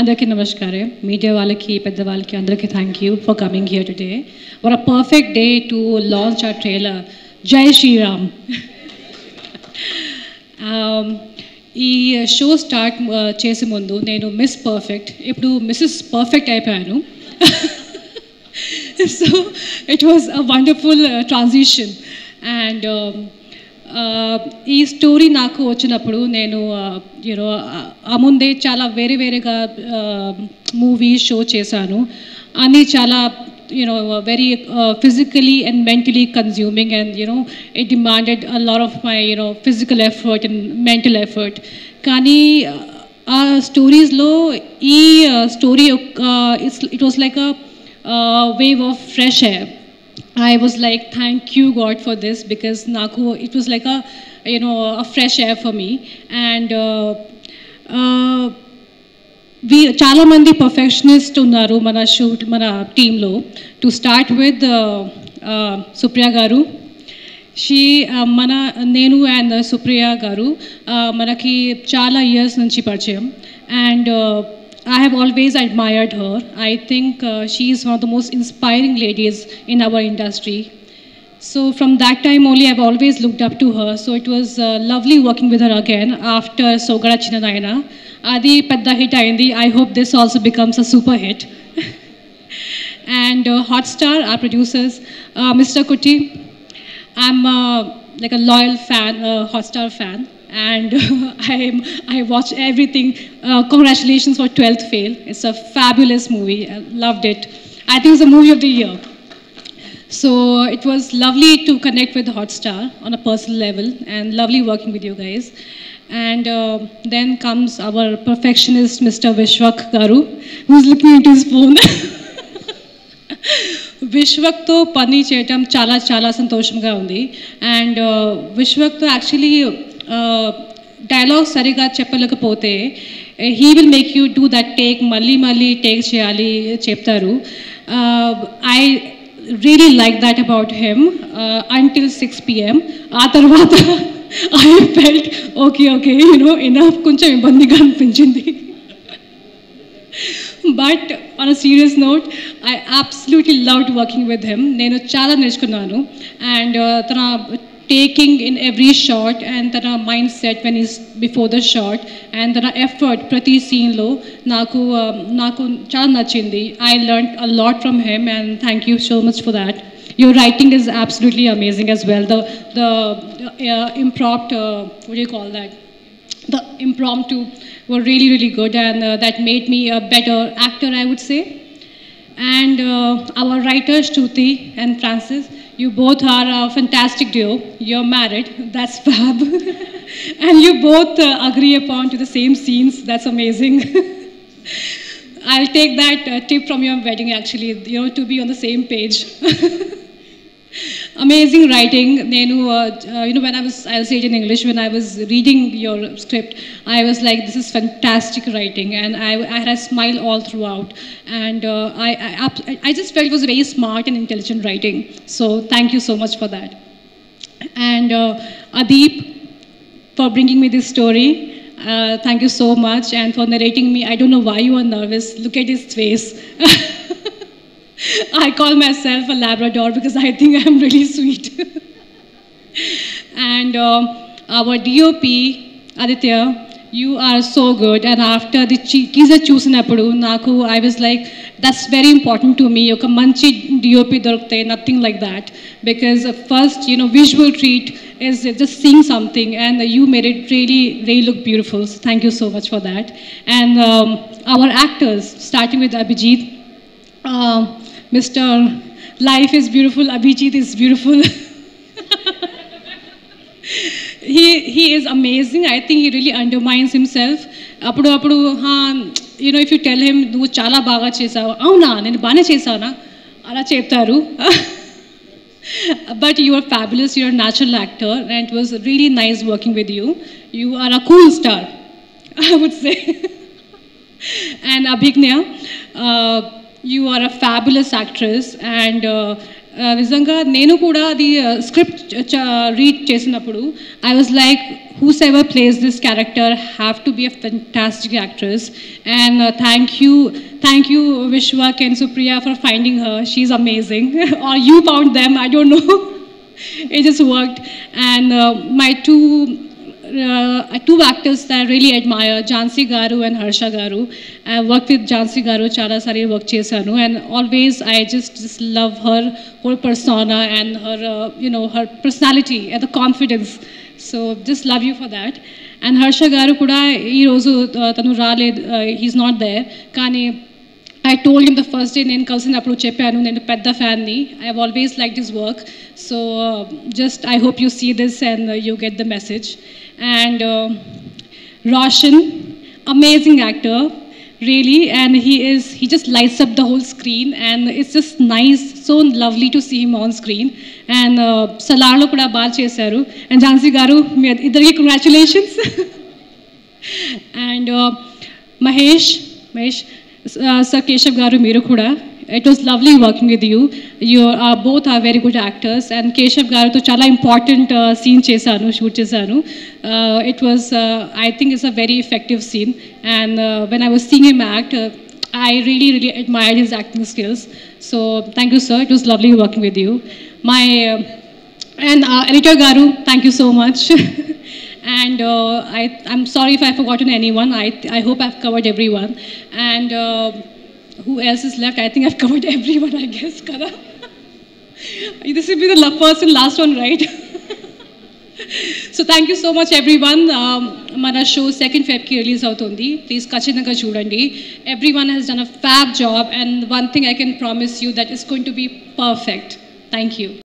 అందరికీ నమస్కారం మీడియా వాళ్ళకి పెద్దవాళ్ళకి అందరికీ thank you for coming here today what a perfect day to launch ఆ ట్రైలర్ జై శ్రీరామ్ Um, ఈ షో స్టార్ట్ చేసే ముందు నేను మిస్ పర్ఫెక్ట్ ఇప్పుడు మిస్సెస్ పర్ఫెక్ట్ అయిపోయాను so it was a wonderful transition and ఈ స్టోరీ నాకు వచ్చినప్పుడు నేను యూనో ఆ ముందే చాలా వేరే వేరేగా మూవీ షో చేశాను. అని చాలా you know very physically and mentally consuming and you know it demanded a lot of my you know physical effort and mental effort కానీ ఆ స్టోరీస్లో ఈ story it's it was like a wave of fresh air I was like, thank you, God, for this because Naku, it was like a, you know, a fresh air for me. And uh, uh, we చాలా మంది perfectionist ఉన్నారు మన shoot మన టీంలో to start with Supriya గారు she మన నేను and Supriya గారు uh, మనకి చాలా ఇయర్స్ నుంచి పరిచయం and I have always admired her. I think uh, she is one of the most inspiring ladies in our industry. So from that time only, I've always looked up to her. So it was uh, lovely working with her again after Soggade Chinni Nayana. Adi Pedda hit. I hope this also becomes a super hit. and uh, Hotstar, our producers, uh, Mr. Kuti, I'm uh, like a loyal fan, a Hotstar fan and I I watched everything. Uh, congratulations for 12th Fail. It's a fabulous movie. I loved it. I think it's the movie of the year. So it was lovely to connect with Hotstar on a personal level and lovely working with you guys. And uh, then comes our perfectionist, Mr. Vishwak Garu, who's looking into his phone. విశ్వక్తో పని చేయటం చాలా చాలా సంతోషంగా ఉంది and విశ్వక్తో actually Dialogue సరిగా చెప్పలేకపోతే he will make you do that take మళ్ళీ మళ్ళీ take చేయాలి చెప్తారు. I really like that about him until six PM ఆ తర్వాత I felt okay okay you know enough కొంచెం ఇబ్బందిగా అనిపించింది. But on a serious note I absolutely loved working with him నేను చాలా నేర్చుకున్నాను. అండ్ తన taking in every shot and that our mindset when he's before the shot and the effort prati scene lo naku um, naku chaala i learned a lot from him and thank you so much for that. Your writing is absolutely amazing as well. The the uh, impromptu uh, what do you call that? The impromptu were really really good and uh, that made me a better actor i would say and uh, our writers Shruti and Francis you both are a fantastic duo. You're married, that's fab. and you both uh, agree upon to the same scenes, that's amazing. I'll take that uh, tip from your wedding actually, you know, to be on the same page. Amazing writing. Nenu, uh, you know, when I was, I'll say it in English, when I was reading your script, I was like, this is fantastic writing. And I, I had a smile all throughout. And uh, I, I, I just felt it was very smart and intelligent writing. So thank you so much for that. And uh, Adeep, for bringing me this story. Uh, thank you so much. And for narrating me, I don't know why you are nervous. Look at his face. I call myself a Labrador because I think I'm really sweet. and um, our DOP, Aditya, you are so good. And after the Kiza Chusinapadu, Naku, I was like, that's very important to me. Yoka manchi DOP dorkte, nothing like that. Because first, you know, visual treat is just seeing something and you made it really, really look beautiful. So thank you so much for that. And um, our actors, starting with Abijeet, uh, Mr. Life is Beautiful, Abijeet is Beautiful. he, he is amazing. I think he really undermines himself. Apur apur, haan, you know, if you tell him do chala చాలా బాగా చేసావు అవునా నేను బాగానే na, ala చెప్తారు but you are fabulous, you're a natural actor, and it was really nice working with you. You are a cool star, I would say. and Abhignya. uh, you are a fabulous actress, and uh, నిజంగా నేను కూడా అది script read చేసినప్పుడు I was like who's ever place this character have to be a fantastic actress and thank you thank you విశ్వ can Supriya for finding her she amazing are you found them I don't know it just worked. And uh, my two uh, two actors that I really admire, Jhansi Garu and Harsha Garu. I worked with Jhansi Garu, chara Sari work chesanu, and always I just, just love her whole persona and her, uh, you know, her personality and the confidence. So just love you for that. And Harsha Garu kuda, uh, tanu uh, he's not there. Kani, I told in the first day నేను కలిసినప్పుడు చెప్పాను నేను పెద్ద ఫ్యాన్ని I have always like this work so just I hope you see this and you get the message and Roshan amazing actor really and he is he just lights up the whole screen and it's just nice so lovely to see him on screen and uh, salarlo kuda baga chesaru and jansi garu మీ ఇద్దరికి congratulations and Mahesh Mahesh sir Keshav garu మీరు కూడా it was lovely working with you you are both are very good actors and Keshav గారితో చాలా important scene చేశాను shoot చేశాను it was I think it's a very effective scene and when I was seeing him act I really, really admired his acting skills. So thank you, sir. It was lovely working with you. My uh, and uh, editor Garu, thank you so much. and uh, I, I'm sorry if I've forgotten anyone. I, I hope I've covered everyone. And uh, who else is left? I think I've covered everyone, I guess, Kada. this will be the la- first and last one, right? So thank you so much every one మన show second ఫెబ్కి release అవుతుంది please ఖచ్చితంగా చూడండి every one has done a fab job and one thing I can promise you that is going to be perfect thank you